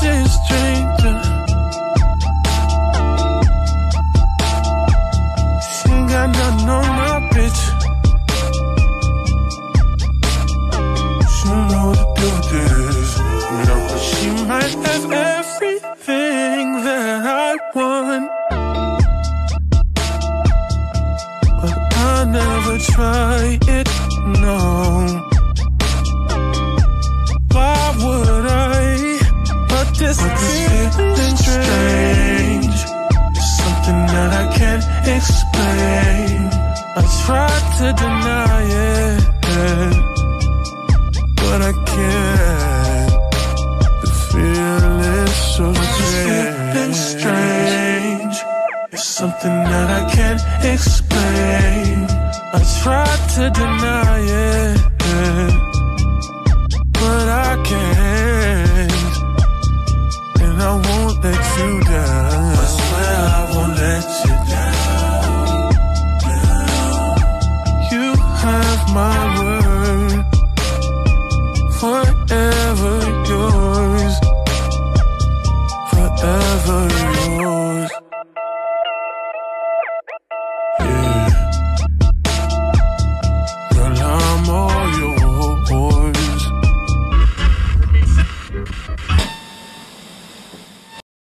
stranger. She got nothing on my bitch. Know to with this. She might have everything that I want. But I never try it, I can't explain. I tried to deny it, but I can't. The feeling's so strange. Strange. It's something that I can't explain. I tried to deny it, but I can't. And I won't let you down.